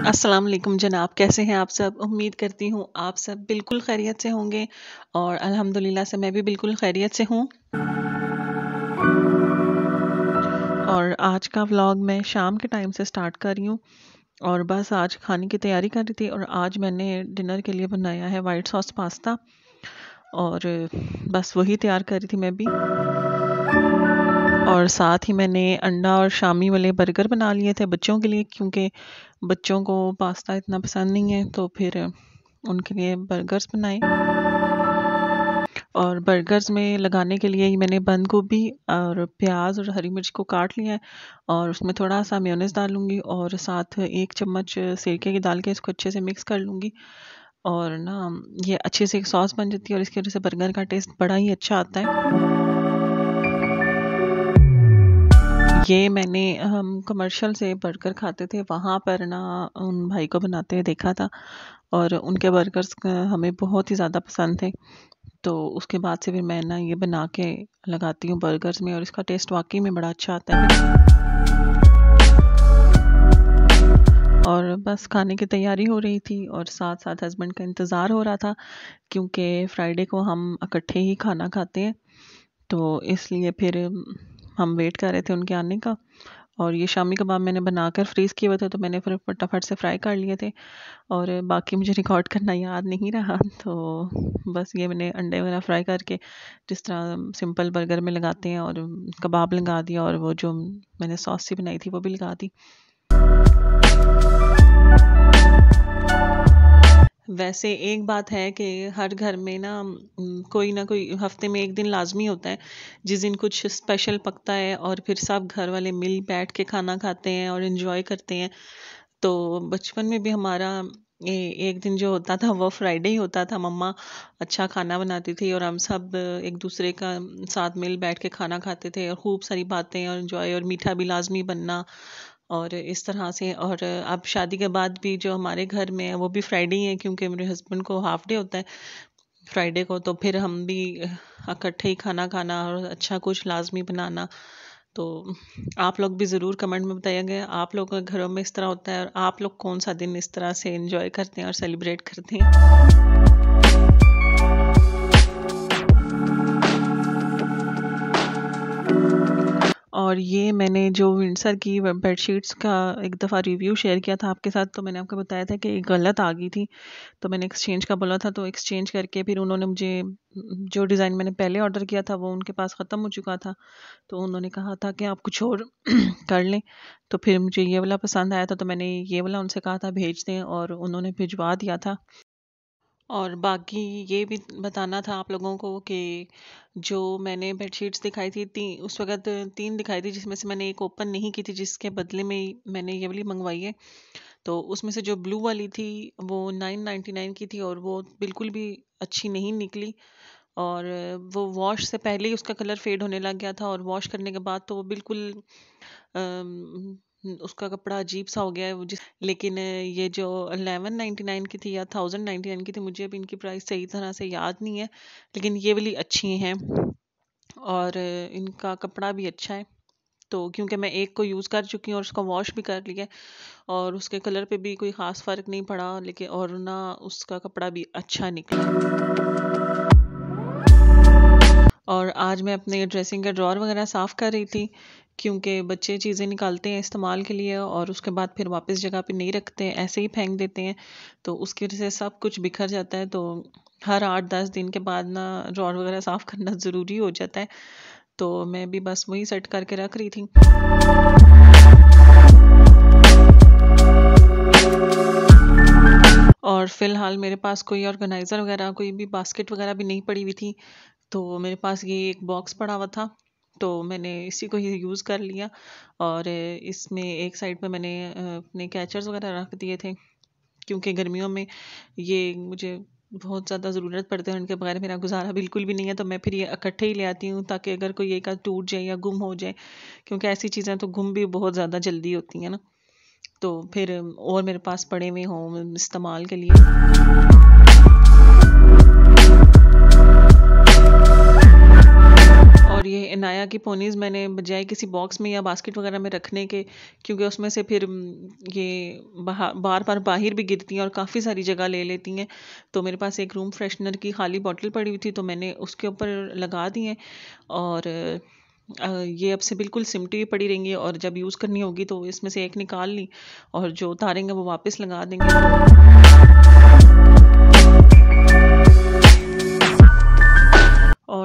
अस्सलाम वालेकुम जनाब, कैसे हैं आप सब? उम्मीद करती हूँ आप सब बिल्कुल खैरियत से होंगे और अल्हम्दुलिल्लाह से मैं भी बिल्कुल खैरियत से हूँ। और आज का व्लॉग मैं शाम के टाइम से स्टार्ट कर रही हूँ और बस आज खाने की तैयारी कर रही थी और आज मैंने डिनर के लिए बनाया है वाइट सॉस पास्ता और बस वही तैयार कर रही थी मैं भी। और साथ ही मैंने अंडा और शामी वाले बर्गर बना लिए थे बच्चों के लिए क्योंकि बच्चों को पास्ता इतना पसंद नहीं है तो फिर उनके लिए बर्गर्स बनाए। और बर्गर्स में लगाने के लिए मैंने बंद गोभी और प्याज और हरी मिर्च को काट लिया है और उसमें थोड़ा सा मेयोनीज डालूँगी और साथ एक चम्मच सिरके की डाल के इसको अच्छे से मिक्स कर लूँगी। और ना, ये अच्छे से एक सॉस बन जाती है और इसकी वजह से बर्गर का टेस्ट बड़ा ही अच्छा आता है। ये मैंने, हम कमर्शियल से बर्गर खाते थे, वहाँ पर ना उन भाई को बनाते हुए देखा था और उनके बर्गर्स हमें बहुत ही ज़्यादा पसंद थे। तो उसके बाद से फिर मैं ना ये बना के लगाती हूँ बर्गर्स में और इसका टेस्ट वाकई में बड़ा अच्छा आता है। और बस खाने की तैयारी हो रही थी और साथ साथ हस्बैंड का इंतज़ार हो रहा था क्योंकि फ्राइडे को हम इकट्ठे ही खाना खाते हैं। तो इसलिए फिर हम वेट कर रहे थे उनके आने का। और ये शामी कबाब मैंने बनाकर फ्रीज़ किए हुए थे तो मैंने फिर फटाफट से फ्राई कर लिए थे। और बाकी मुझे रिकॉर्ड करना याद नहीं रहा तो बस ये मैंने अंडे वगैरह फ्राई करके जिस तरह सिंपल बर्गर में लगाते हैं और कबाब लगा दिया और वो जो मैंने सॉस सी बनाई थी, वो भी लगा दी। वैसे एक बात है कि हर घर में ना कोई ना कोई हफ़्ते में एक दिन लाजमी होता है जिस दिन कुछ स्पेशल पकता है और फिर सब घर वाले मिल बैठ के खाना खाते हैं और इन्जॉय करते हैं। तो बचपन में भी हमारा ए, एक दिन जो होता था वो फ्राइडे ही होता था। मम्मा अच्छा खाना बनाती थी और हम सब एक दूसरे का साथ मिल बैठ के खाना खाते थे और खूब सारी बातें और इन्जॉय और मीठा भी लाजमी बनना और इस तरह से, और अब शादी के बाद भी जो हमारे घर में है, वो भी फ्राइडे ही है क्योंकि मेरे हस्बैंड को हाफ़ डे होता है। फ्राइडे को तो फिर हम भी इकट्ठे ही खाना खाना और अच्छा कुछ लाजमी बनाना। तो आप लोग भी ज़रूर कमेंट में बताइएगा, आप लोगों घरों में इस तरह होता है और आप लोग कौन सा दिन इस तरह से इंजॉय करते हैं और सेलिब्रेट करते हैं? और ये मैंने जो विंडसर की बेडशीट्स का एक दफ़ा रिव्यू शेयर किया था आपके साथ तो मैंने आपको बताया था कि गलत आ गई थी। तो मैंने एक्सचेंज का बोला था तो एक्सचेंज करके फिर उन्होंने मुझे, जो डिज़ाइन मैंने पहले ऑर्डर किया था वो उनके पास ख़त्म हो चुका था। तो उन्होंने कहा था कि आप कुछ और कर लें। तो फिर मुझे ये वाला पसंद आया था तो मैंने ये वाला उनसे कहा था, भेज दें, और उन्होंने भिजवा दिया था। और बाकी ये भी बताना था आप लोगों को कि जो मैंने बेडशीट्स दिखाई थी, ती, उस वक़्त तीन दिखाई थी जिसमें से मैंने एक ओपन नहीं की थी, जिसके बदले में मैंने ये वाली मंगवाई है। तो उसमें से जो ब्लू वाली थी, वो नाइन नाइन्टी नाइन की थी और वो बिल्कुल भी अच्छी नहीं निकली। और वो वॉश से पहले ही उसका कलर फेड होने लग गया था और वॉश करने के बाद तो वो बिल्कुल उसका कपड़ा अजीब सा हो गया है जिस, लेकिन ये जो अलेवन नाइन्टी नाइन की थी या थाउज़ेंड नाइन्टी नाइन की थी, मुझे अभी इनकी प्राइस सही तरह से याद नहीं है, लेकिन ये वाली अच्छी हैं। और इनका कपड़ा भी अच्छा है तो क्योंकि मैं एक को यूज़ कर चुकी हूँ और उसका वॉश भी कर लिया और उसके कलर पे भी कोई ख़ास फ़र्क नहीं पड़ा, लेकिन और ना उसका कपड़ा भी अच्छा निकला। और आज मैं अपने ड्रेसिंग का ड्रॉर वगैरह साफ़ कर रही थी क्योंकि बच्चे चीज़ें निकालते हैं इस्तेमाल के लिए और उसके बाद फिर वापस जगह पे नहीं रखते ऐसे ही फेंक देते हैं। तो उसकी वजह से सब कुछ बिखर जाता है तो हर आठ दस दिन के बाद ना ड्रॉर वगैरह साफ़ करना ज़रूरी हो जाता है। तो मैं भी बस वही सेट करके रख रही थी। और फ़िलहाल मेरे पास कोई ऑर्गेनाइज़र वगैरह, कोई भी बास्केट वगैरह भी नहीं पड़ी हुई थी। तो मेरे पास ये एक बॉक्स पड़ा हुआ था। तो मैंने इसी को ही यूज़ कर लिया और इसमें एक साइड पे मैंने अपने कैचर्स वगैरह रख दिए थे क्योंकि गर्मियों में ये मुझे बहुत ज़्यादा ज़रूरत पड़ती है, उनके बगैर मेरा गुजारा बिल्कुल भी नहीं है तो मैं फिर ये इकट्ठे ही ले आती हूँ ताकि अगर कोई एक टूट जाए या गुम हो जाए, क्योंकि ऐसी चीज़ें तो गुम भी बहुत ज़्यादा जल्दी होती हैं ना। तो फिर और मेरे पास पड़े हुए हों इस्तेमाल के लिए। ये इनाया की पोनीज़ मैंने बजाय किसी बॉक्स में या बास्केट वगैरह में रखने के, क्योंकि उसमें से फिर ये बार बार बाहर भी गिरती हैं और काफ़ी सारी जगह ले लेती हैं। तो मेरे पास एक रूम फ्रेशनर की खाली बॉटल पड़ी हुई थी तो मैंने उसके ऊपर लगा दी हैं। और ये अब से बिल्कुल सिमटी हुई पड़ी रहेंगी और जब यूज़ करनी होगी तो इसमें से एक निकाल ली और जो उतारेंगे वो वापस लगा देंगे।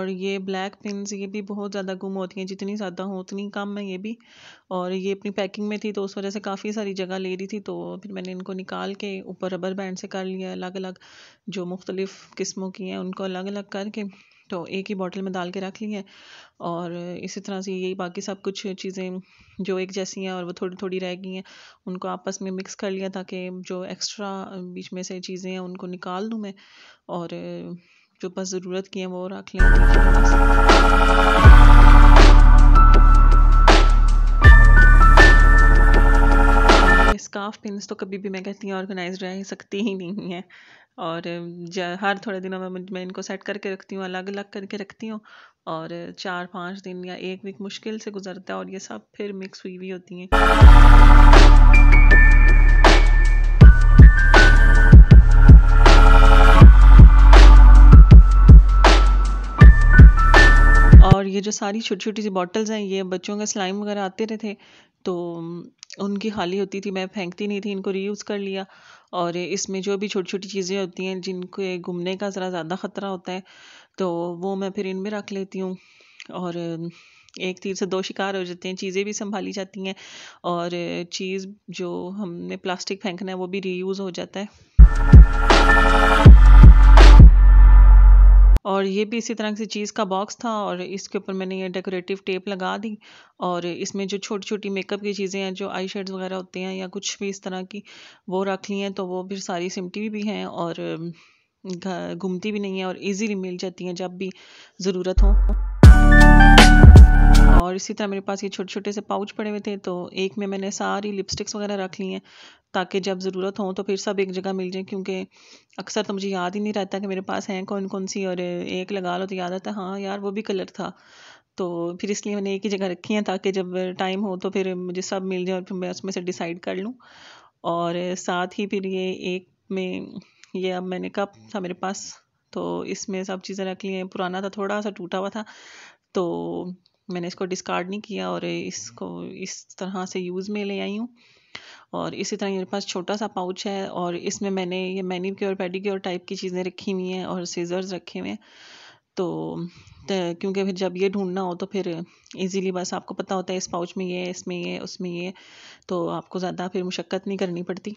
और ये ब्लैक पिन्स ये भी बहुत ज़्यादा गुम होती हैं, जितनी ज़्यादा हो उतनी कम है ये भी। और ये अपनी पैकिंग में थी तो उस वजह से काफ़ी सारी जगह ले रही थी तो फिर मैंने इनको निकाल के ऊपर रबर बैंड से कर लिया अलग अलग जो मुख्तलिफ़ किस्मों की हैं उनको अलग अलग करके तो एक ही बॉटल में डाल के रख ली है। और इसी तरह से यही बाकी सब कुछ चीज़ें जो एक जैसी हैं और वो थोड़ी थोड़ी रह गई हैं, उनको आपस में मिक्स कर लिया ताकि जो एक्स्ट्रा बीच में से चीज़ें हैं उनको निकाल दूँ मैं। और जो बस ज़रूरत की है वो रख लें स्काफ पिन्स तो कभी भी मैं कहती हूँ ऑर्गेनाइज रह सकती ही नहीं है। और हर थोड़े दिनों में मैं इनको सेट करके रखती हूँ अलग अलग करके रखती हूँ। और चार पाँच दिन या एक वीक मुश्किल से गुजरता है और ये सब फिर मिक्स हुई हुई होती हैं। जो सारी छोटी छोटी सी बॉटल्स हैं, ये बच्चों का स्लाइम वगैरह आते रहे थे तो उनकी खाली होती थी, मैं फेंकती नहीं थी, इनको रीयूज़ कर लिया। और इसमें जो भी छोटी छोटी चीज़ें होती हैं, जिनको घूमने का ज़रा ज़्यादा ख़तरा होता है तो वो मैं फिर इनमें रख लेती हूँ। और, एक तीर से दो शिकार हो जाते हैं, चीज़ें भी संभाली जाती हैं, और चीज़ जो हमने प्लास्टिक फेंकना है, वो भी रीयूज़ हो जाता है। और ये भी इसी तरह से चीज़ का बॉक्स था और इसके ऊपर मैंने ये डेकोरेटिव टेप लगा दी और इसमें जो छोटी छोटी मेकअप की चीज़ें हैं, जो आई शेड्स वगैरह होते हैं या कुछ भी इस तरह की, वो रख ली हैं तो वो फिर सारी सिमटी भी हैं और घूमती भी नहीं है और इजीली मिल जाती हैं जब भी ज़रूरत हो। और इसी तरह मेरे पास ये छोटे छोटे से पाउच पड़े हुए थे तो एक में मैंने सारी लिपस्टिक्स वगैरह रख ली हैं, ताकि जब ज़रूरत हो तो फिर सब एक जगह मिल जाए, क्योंकि अक्सर तो मुझे याद ही नहीं रहता कि मेरे पास हैं कौन कौन सी और एक लगा लो तो याद आता है यार वो भी कलर था। तो फिर इसलिए मैंने एक ही जगह रखी हैं, ताकि जब टाइम हो तो फिर मुझे सब मिल जाए और फिर मैं उसमें से डिसाइड कर लूँ। और साथ ही फिर ये एक में, ये अब मैंने कप था मेरे पास तो इसमें सब चीज़ें रख ली हैं, पुराना था, थोड़ा सा टूटा हुआ था तो मैंने इसको डिस्कार्ड नहीं किया और इसको इस तरह से यूज़ में ले आई हूँ। और इसी तरह मेरे पास छोटा सा पाउच है और इसमें मैंने ये मैनी और पेडी टाइप की चीज़ें रखी हुई हैं और सीज़र्स रखे हुए हैं। तो क्योंकि फिर जब ये ढूंढना हो तो फिर इजीली बस आपको पता होता है इस पाउच में ये, इसमें ये, उसमें ये तो आपको ज़्यादा फिर मुशक्क़त नहीं करनी पड़ती।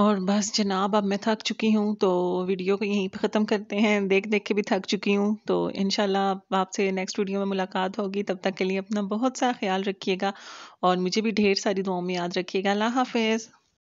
और बस जनाब, अब मैं थक चुकी हूँ तो वीडियो को यहीं पर ख़त्म करते हैं। देख देख के भी थक चुकी हूँ तो इन आपसे नेक्स्ट वीडियो में मुलाकात होगी। तब तक के लिए अपना बहुत सा ख्याल रखिएगा और मुझे भी ढेर सारी दुआओं में याद रखिएगा। अल्लाह हाफिज़।